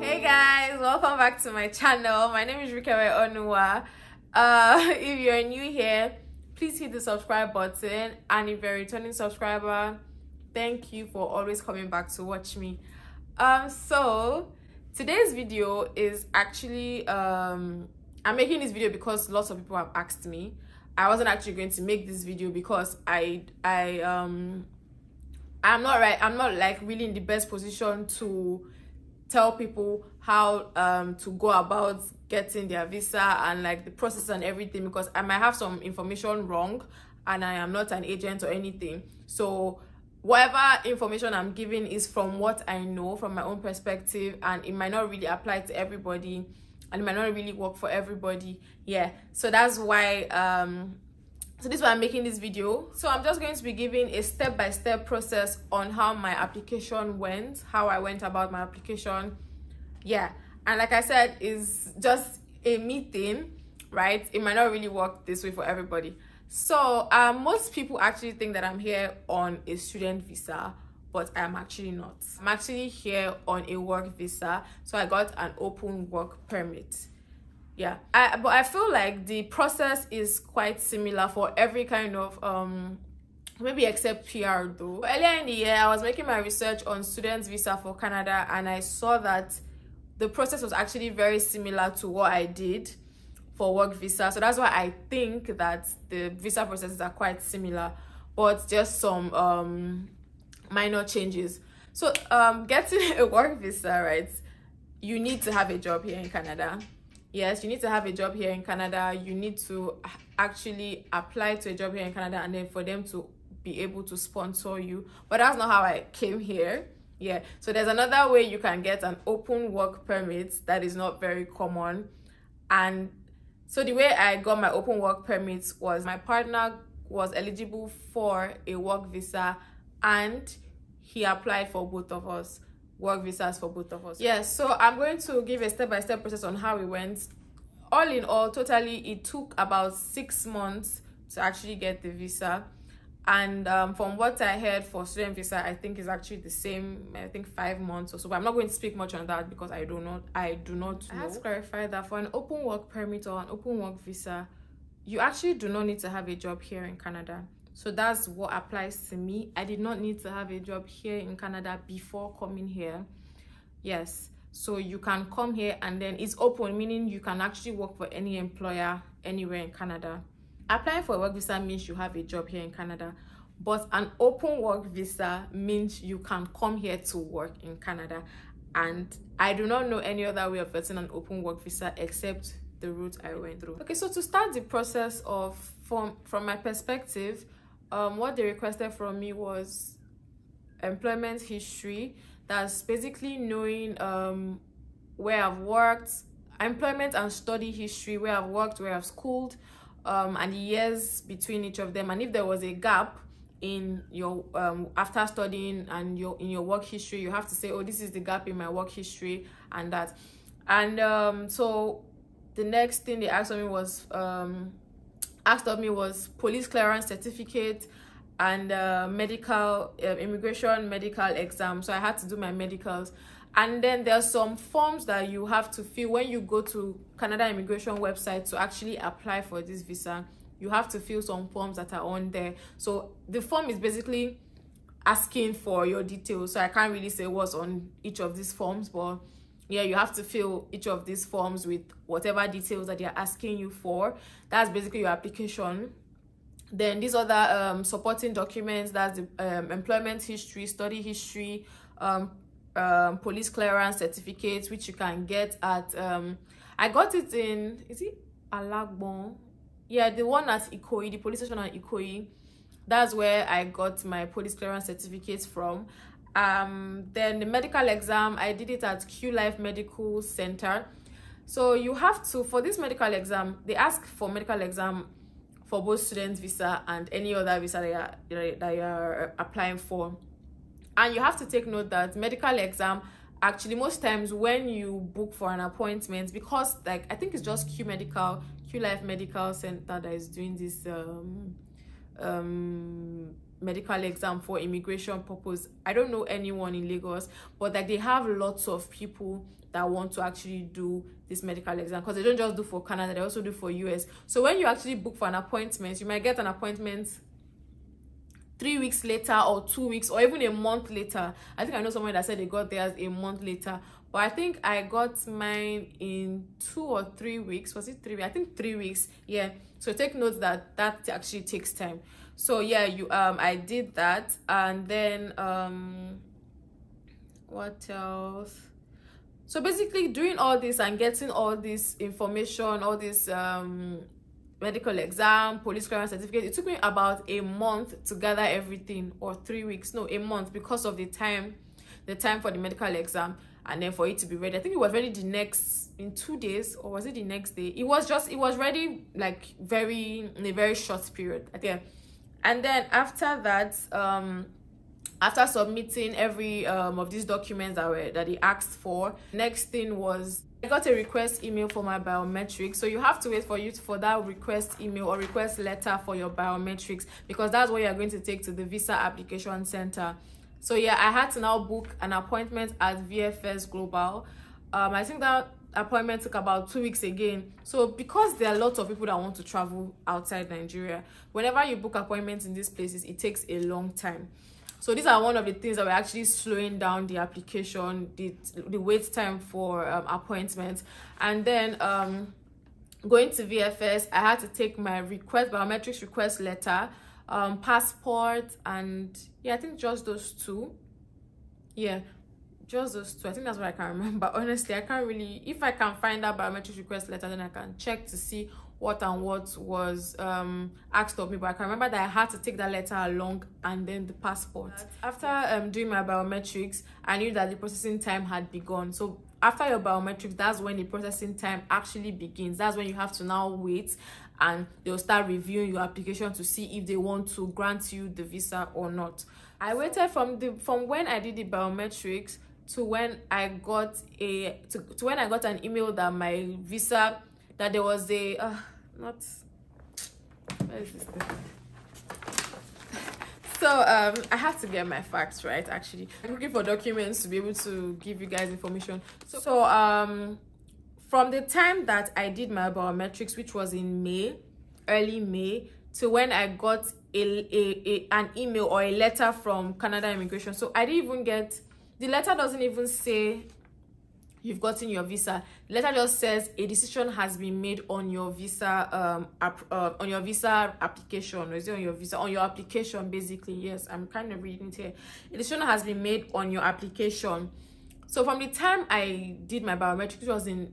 Hey guys, welcome back to my channel. My name is Rukevwe Onuwa. Uh, if you're new here, please hit the subscribe button. And if you're a returning subscriber, thank you for always coming back to watch me. Um, so today's video is actually um I'm making this video because lots of people have asked me. I wasn't actually going to make this video because I I um I'm not right. I'm not like really in the best position to tell people how um to go about getting their visa and like the process and everything because I might have some information wrong and I am not an agent or anything. So whatever information I'm giving is from what I know from my own perspective and it might not really apply to everybody and it might not really work for everybody. Yeah. So that's why um so this is why i'm making this video. So i'm just going to be giving a step-by-step -step process on how my application went how i went about my application. Yeah and like i said is just a meeting right? It might not really work this way for everybody. So um, most people actually think that i'm here on a student visa but i'm actually not. I'm actually here on a work visa so i got an open work permit yeah. I, but i feel like the process is quite similar for every kind of um maybe except pr though. Earlier in the year i was making my research on students visa for canada and i saw that the process was actually very similar to what i did for work visa. So that's why i think that the visa processes are quite similar but just some um minor changes. So um getting a work visa right you need to have a job here in canada yes you need to have a job here in canada. You need to actually apply to a job here in canada and then for them to be able to sponsor you. But that's not how i came here. Yeah. So there's another way you can get an open work permit that is not very common. And so the way i got my open work permit was my partner was eligible for a work visa and he applied for both of us work visas for both of us. Yes, so I'm going to give a step-by-step -step process on how it went. All in all, totally, it took about six months to actually get the visa. And um, from what I heard for student visa, I think is actually the same. I think five months or so. But I'm not going to speak much on that because I do not. I do not know. I have to clarify that for an open work permit or an open work visa, you actually do not need to have a job here in Canada so that's what applies to me. I did not need to have a job here in canada before coming here. Yes. So you can come here and then it's open meaning you can actually work for any employer anywhere in canada. Applying for a work visa means you have a job here in canada but an open work visa means you can come here to work in canada. And i do not know any other way of getting an open work visa except the route i went through. Okay so to start the process of from from my perspective um, what they requested from me was employment history. That's basically knowing um, where I've worked, employment and study history, where I've worked, where I've schooled, um, and the years between each of them. And if there was a gap in your um, after studying and your in your work history, you have to say, oh, this is the gap in my work history and that. And um, so the next thing they asked me was um, asked of me was police clearance certificate and uh, medical uh, immigration medical exam. So i had to do my medicals. And then there's some forms that you have to fill when you go to canada immigration website to actually apply for this visa. You have to fill some forms that are on there. So the form is basically asking for your details. So i can't really say what's on each of these forms but yeah you have to fill each of these forms with whatever details that they're asking you for. That's basically your application. Then these other um, supporting documents that's the um, employment history study history um, um, police clearance certificates which you can get at um, i got it in is it alagbon yeah the one at ikoyi the police station at ikoyi. That's where i got my police clearance certificates from um then the medical exam i did it at q life medical center. So you have to for this medical exam they ask for medical exam for both student visa and any other visa that you're, that you're applying for. And you have to take note that medical exam actually most times when you book for an appointment because like i think it's just q medical q life medical center that is doing this um um medical exam for immigration purpose i don't know anyone in lagos but like they have lots of people that want to actually do this medical exam because they don't just do for canada they also do for us so when you actually book for an appointment you might get an appointment three weeks later or two weeks or even a month later. I think i know someone that said they got theirs a month later. But i think i got mine in two or three weeks. Was it three? I think three weeks yeah. So take note that that actually takes time so yeah you um i did that. And then um what else? So basically doing all this and getting all this information all this um medical exam police clearance certificate it took me about a month to gather everything or three weeks no a month because of the time the time for the medical exam and then for it to be ready. I think it was ready the next in two days or was it the next day? It was just it was ready like very in a very short period. I think and then after that um after submitting every um of these documents that were that he asked for next thing was I got a request email for my biometrics. So you have to wait for you to, for that request email or request letter for your biometrics because that's what you're going to take to the visa application center. So yeah, I had to now book an appointment at VFS Global. Um, I think that appointment took about two weeks again. So because there are lots of people that want to travel outside Nigeria, whenever you book appointments in these places, it takes a long time. So these are one of the things that were actually slowing down the application the the wait time for um, appointments. And then um going to vfs i had to take my request biometrics request letter um passport and yeah i think just those two. Yeah just those two. I think that's what i can remember. Honestly i can't really if i can find that biometric request letter then i can check to see what and what was um, asked of me. But i can remember that i had to take that letter along and then the passport. After um, doing my biometrics i knew that the processing time had begun. So after your biometrics that's when the processing time actually begins. That's when you have to now wait and they'll start reviewing your application to see if they want to grant you the visa or not. I waited from the from when i did the biometrics to when i got a to, to when i got an email that my visa that there was a uh, not where is this thing? so um i have to get my facts right actually. I'm looking for documents to be able to give you guys information. So, so um from the time that i did my biometrics which was in may early may to when i got a, a, a an email or a letter from canada immigration. So i didn't even get the letter doesn't even say you've gotten your visa. The letter just says a decision has been made on your visa um uh, on your visa application. Or is it on your visa? On your application basically. Yes i'm kind of reading it here. A decision has been made on your application. So from the time i did my biometrics which was in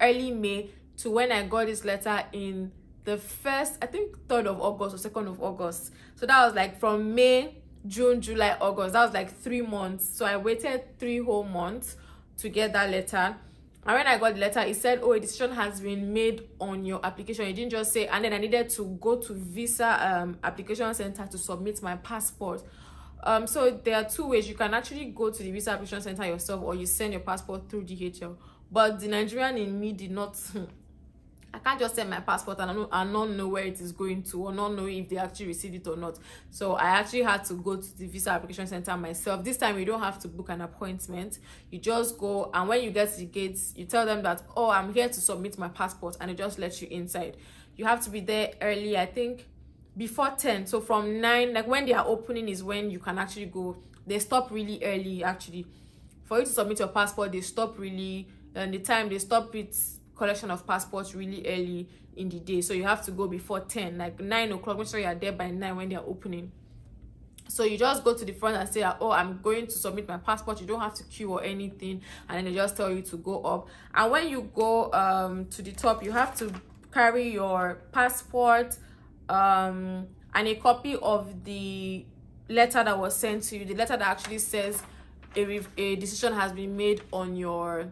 early may to when i got this letter in the first i think 3rd of august or 2nd of august. So that was like from may june july august. That was like three months. So i waited three whole months to get that letter. And when i got the letter it said oh a decision has been made on your application. It didn't just say and then i needed to go to visa um, application center to submit my passport. Um so there are two ways. You can actually go to the visa application center yourself or you send your passport through dhl but the nigerian in me did not I can't just send my passport and, and not know where it is going to or not know if they actually received it or not. So I actually had to go to the visa application center myself. This time you don't have to book an appointment. You just go and when you get to the gates, you tell them that, oh, I'm here to submit my passport and it just lets you inside. You have to be there early, I think, before 10. So from 9, like when they are opening is when you can actually go. They stop really early actually. For you to submit your passport, they stop really and the time they stop it collection of passports really early in the day. So you have to go before 10 like 9 o'clock. Make sure you're there by 9 when they're opening. So you just go to the front and say oh i'm going to submit my passport. You don't have to queue or anything. And then they just tell you to go up. And when you go um to the top you have to carry your passport um and a copy of the letter that was sent to you. The letter that actually says a, a decision has been made on your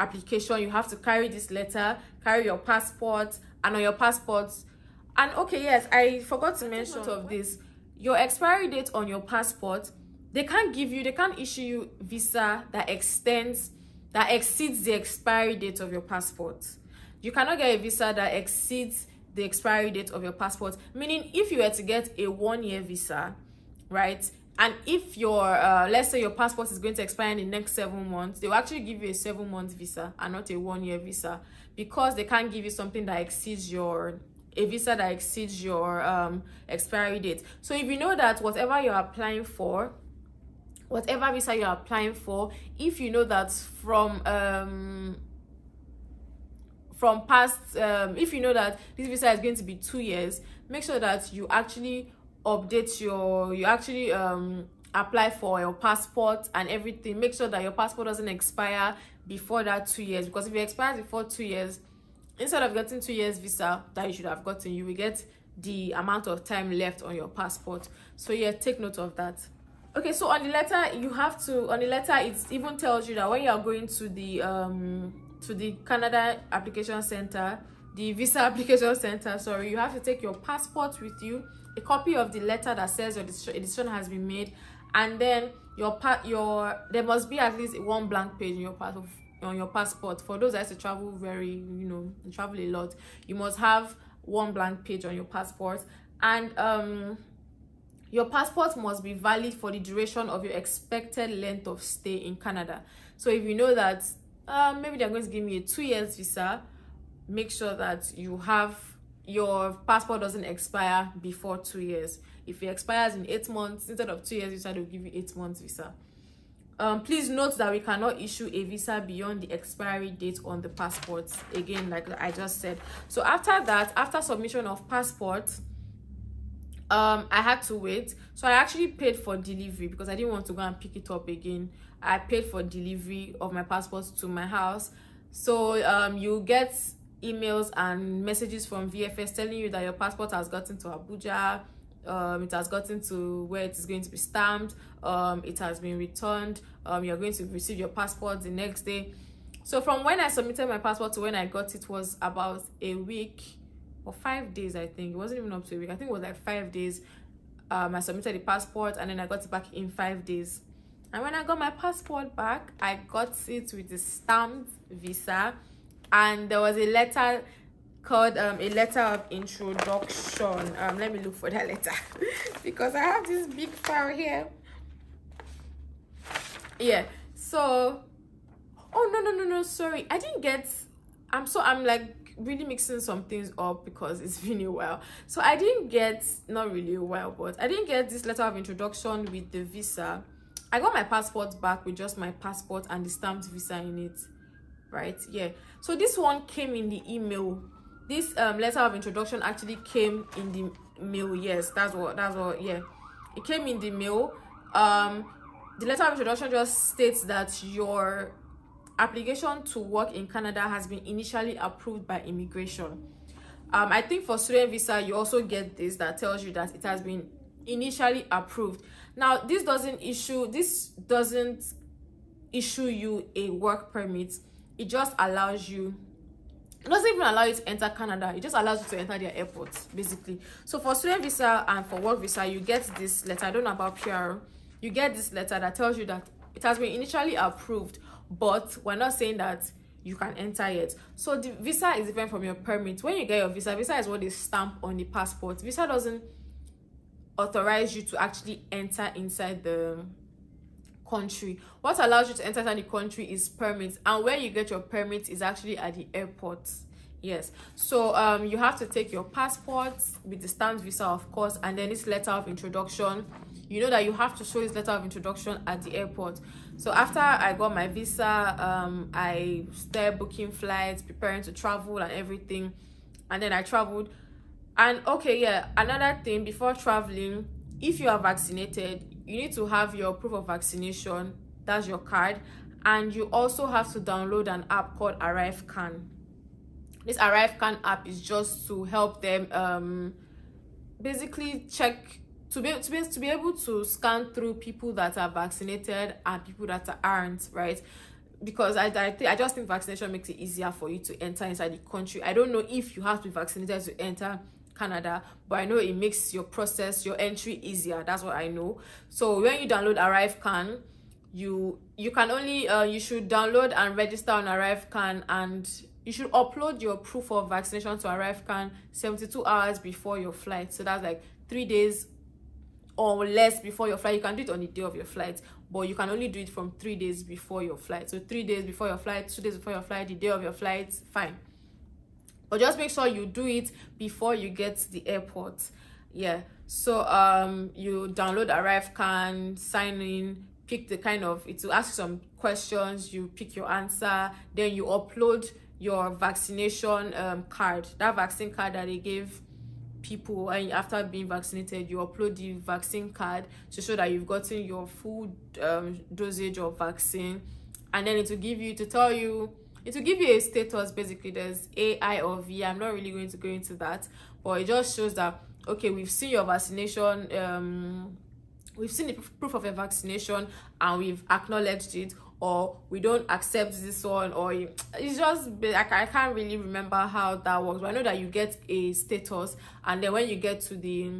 application you have to carry this letter carry your passport and on your passport and okay yes i forgot to mention of this your expiry date on your passport they can't give you they can't issue you visa that extends that exceeds the expiry date of your passport. You cannot get a visa that exceeds the expiry date of your passport meaning if you were to get a one year visa right and if your uh, let's say your passport is going to expire in the next seven months they will actually give you a seven month visa and not a one year visa because they can't give you something that exceeds your a visa that exceeds your um expiry date. So if you know that whatever you're applying for whatever visa you're applying for if you know that from um from past um if you know that this visa is going to be two years make sure that you actually update your you actually um apply for your passport and everything. Make sure that your passport doesn't expire before that two years. Because if it expires before two years instead of getting two years visa that you should have gotten you will get the amount of time left on your passport. So yeah take note of that. Okay so on the letter you have to on the letter it even tells you that when you are going to the um to the canada application center the visa application center sorry you have to take your passport with you a copy of the letter that says your decision has been made and then your part your there must be at least one blank page in your part of on your passport. For those that to travel very you know travel a lot you must have one blank page on your passport. And um your passport must be valid for the duration of your expected length of stay in canada. So if you know that uh, maybe they're going to give me a two years visa make sure that you have your passport doesn't expire before two years. If it expires in eight months instead of two years visa they'll give you eight months visa. Um, please note that we cannot issue a visa beyond the expiry date on the passport. Again like i just said. So after that after submission of passport um i had to wait. So i actually paid for delivery because i didn't want to go and pick it up again. I paid for delivery of my passport to my house. So um you get emails and messages from vfs telling you that your passport has gotten to abuja um, it has gotten to where it is going to be stamped um, it has been returned um, you're going to receive your passport the next day. So from when i submitted my passport to when i got it was about a week or five days i think. It wasn't even up to a week. I think it was like five days um, i submitted the passport and then i got it back in five days. And when i got my passport back i got it with the stamped visa and there was a letter called um, a letter of introduction. Um let me look for that letter. Because i have this big file here. Yeah. So oh no no no no sorry. I didn't get i'm so i'm like really mixing some things up because it's been a while. So i didn't get not really a while but i didn't get this letter of introduction with the visa. I got my passport back with just my passport and the stamped visa in it right? Yeah. So this one came in the email. This um letter of introduction actually came in the mail yes. That's what that's what yeah. It came in the mail. Um the letter of introduction just states that your application to work in canada has been initially approved by immigration. Um i think for student visa you also get this that tells you that it has been initially approved. Now this doesn't issue this doesn't issue you a work permit it just allows you it doesn't even allow you to enter canada it just allows you to enter their airport basically. So for student visa and for work visa you get this letter i don't know about pr you get this letter that tells you that it has been initially approved but we're not saying that you can enter it so the visa is different from your permit. When you get your visa visa is what is stamped on the passport. Visa doesn't authorize you to actually enter inside the country. What allows you to enter the country is permits and where you get your permit is actually at the airport. Yes. So um you have to take your passport with the stamped visa of course and then this letter of introduction. You know that you have to show this letter of introduction at the airport. So after i got my visa um i started booking flights preparing to travel and everything and then i traveled. And okay yeah another thing before traveling if you are vaccinated you need to have your proof of vaccination that's your card and you also have to download an app called ArriveCan this ArriveCan app is just to help them um basically check to be, to be to be able to scan through people that are vaccinated and people that aren't right because I I, I just think vaccination makes it easier for you to enter inside the country. I don't know if you have to be vaccinated to enter Canada, but I know it makes your process, your entry easier. That's what I know. So when you download ArriveCan, you you can only uh, you should download and register on ArriveCan and you should upload your proof of vaccination to ArriveCan 72 hours before your flight. So that's like three days or less before your flight. You can do it on the day of your flight, but you can only do it from three days before your flight. So three days before your flight, two days before your flight, the day of your flight, fine. But just make sure you do it before you get to the airport. Yeah. So um you download ArriveCan, sign in, pick the kind of it will ask some questions, you pick your answer, then you upload your vaccination um, card, that vaccine card that they gave people and after being vaccinated you upload the vaccine card to show that you've gotten your full um, dosage of vaccine and then it will give you to tell you it will give you a status basically. There's ai or v. I'm not really going to go into that but it just shows that okay we've seen your vaccination um we've seen the proof of a vaccination and we've acknowledged it or we don't accept this one or it's just like i can't really remember how that works but i know that you get a status and then when you get to the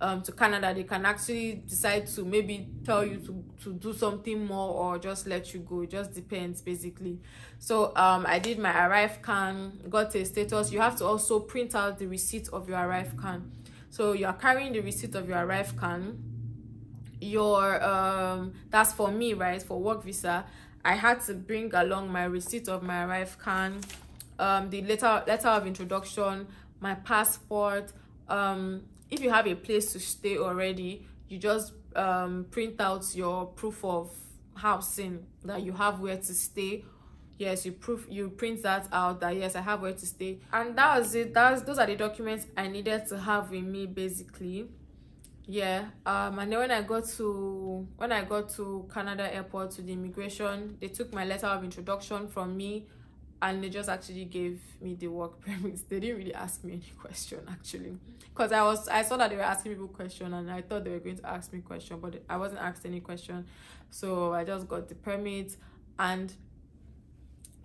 um to canada they can actually decide to maybe tell you to to do something more or just let you go. It just depends basically. So um i did my ArriveCan, got a status. You have to also print out the receipt of your ArriveCan. so you are carrying the receipt of your ArriveCan. your um that's for me right? For work visa. I had to bring along my receipt of my ArriveCan um the letter letter of introduction my passport um if you have a place to stay already you just um print out your proof of housing that you have where to stay. Yes you proof you print that out that yes i have where to stay. And that was it. That's those are the documents i needed to have with me basically. Yeah um and then when i got to when i got to canada airport to the immigration they took my letter of introduction from me and they just actually gave me the work permits they didn't really ask me any question actually. Because i was i saw that they were asking people question and i thought they were going to ask me question but i wasn't asked any question. So i just got the permit and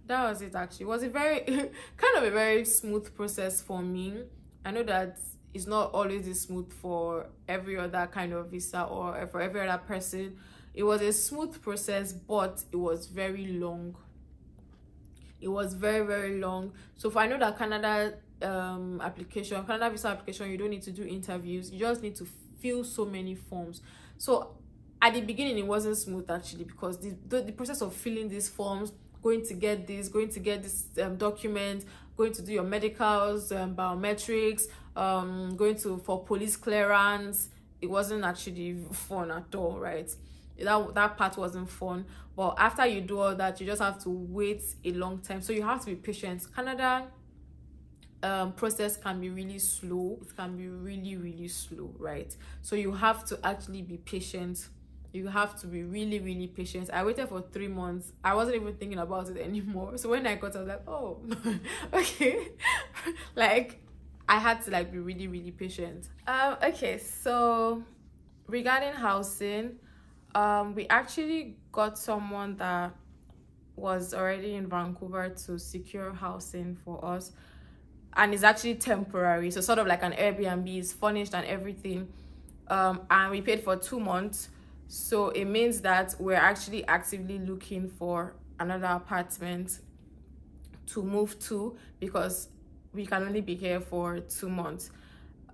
that was it actually. It was a very kind of a very smooth process for me. I know that it's not always this smooth for every other kind of visa or for every other person. It was a smooth process but it was very long it was very very long. So for i know that canada um application canada visa application you don't need to do interviews. You just need to fill so many forms. So at the beginning it wasn't smooth actually because the, the, the process of filling these forms going to get this going to get this um, document going to do your medicals um, biometrics um going to for police clearance it wasn't actually fun at all right that that part wasn't fun. But after you do all that you just have to wait a long time. So you have to be patient. Canada um, process can be really slow. It can be really really slow right? So you have to actually be patient. You have to be really really patient. I waited for three months. I wasn't even thinking about it anymore. So when i got i was like oh okay. Like I had to like be really really patient. Um okay, so regarding housing, um we actually got someone that was already in Vancouver to secure housing for us. And it's actually temporary. So sort of like an Airbnb is furnished and everything. Um and we paid for 2 months. So it means that we're actually actively looking for another apartment to move to because we can only be here for two months.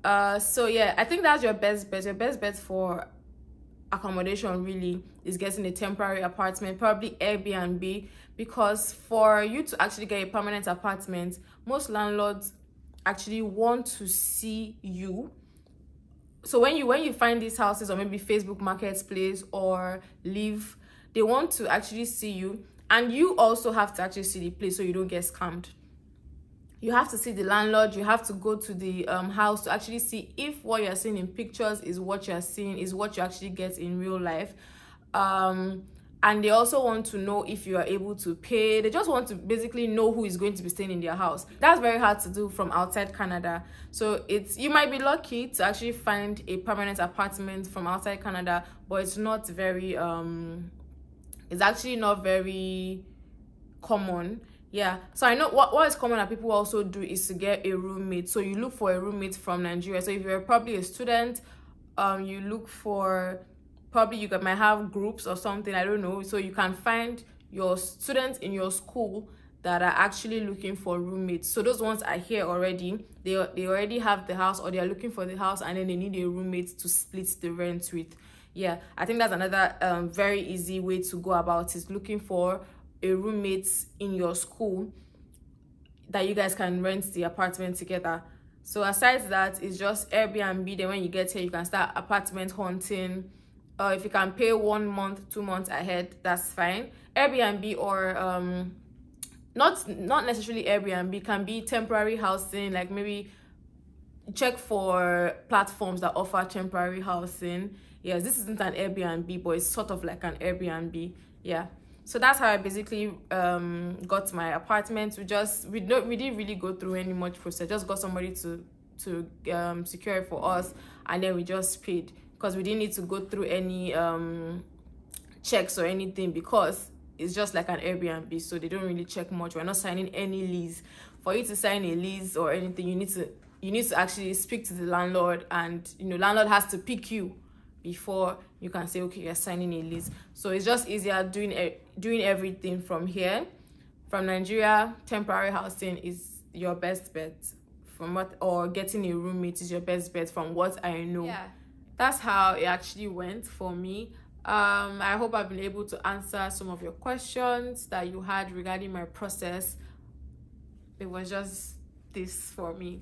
Uh so yeah i think that's your best bet. Your best bet for accommodation really is getting a temporary apartment probably airbnb because for you to actually get a permanent apartment most landlords actually want to see you. So when you when you find these houses or maybe facebook marketplace or live they want to actually see you. And you also have to actually see the place so you don't get scammed you have to see the landlord you have to go to the um, house to actually see if what you're seeing in pictures is what you're seeing is what you actually get in real life. Um, and they also want to know if you are able to pay. They just want to basically know who is going to be staying in their house. That's very hard to do from outside canada. So it's you might be lucky to actually find a permanent apartment from outside canada but it's not very um it's actually not very common yeah so i know what, what is common that people also do is to get a roommate so you look for a roommate from nigeria so if you're probably a student um you look for probably you might have groups or something i don't know so you can find your students in your school that are actually looking for roommates. So those ones are here already. They they already have the house or they are looking for the house and then they need a roommate to split the rent with. Yeah, I think that's another um, very easy way to go about is looking for a roommate in your school that you guys can rent the apartment together. So aside that, it's just Airbnb. Then when you get here, you can start apartment hunting. Uh, if you can pay one month, two months ahead, that's fine. Airbnb or um, not not necessarily Airbnb can be temporary housing. Like maybe check for platforms that offer temporary housing. Yes, this isn't an Airbnb, but it's sort of like an Airbnb. Yeah so that's how I basically um, got my apartment. We just we don't we didn't really go through any much process. Just got somebody to to um, secure it for us, and then we just paid because we didn't need to go through any um, checks or anything because it's just like an Airbnb, so they don't really check much. We're not signing any lease. For you to sign a lease or anything, you need to you need to actually speak to the landlord, and you know landlord has to pick you before you can say okay you're signing a lease. So it's just easier doing doing everything from here. From nigeria temporary housing is your best bet. From what or getting a roommate is your best bet from what i know. Yeah. That's how it actually went for me. Um i hope i've been able to answer some of your questions that you had regarding my process. It was just this for me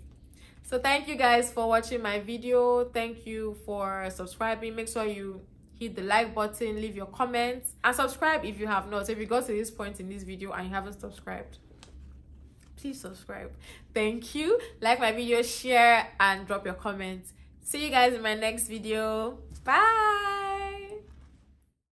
so thank you guys for watching my video. Thank you for subscribing. Make sure you hit the like button leave your comments and subscribe if you have not. If you got to this point in this video and you haven't subscribed please subscribe. Thank you. Like my video share and drop your comments. See you guys in my next video. Bye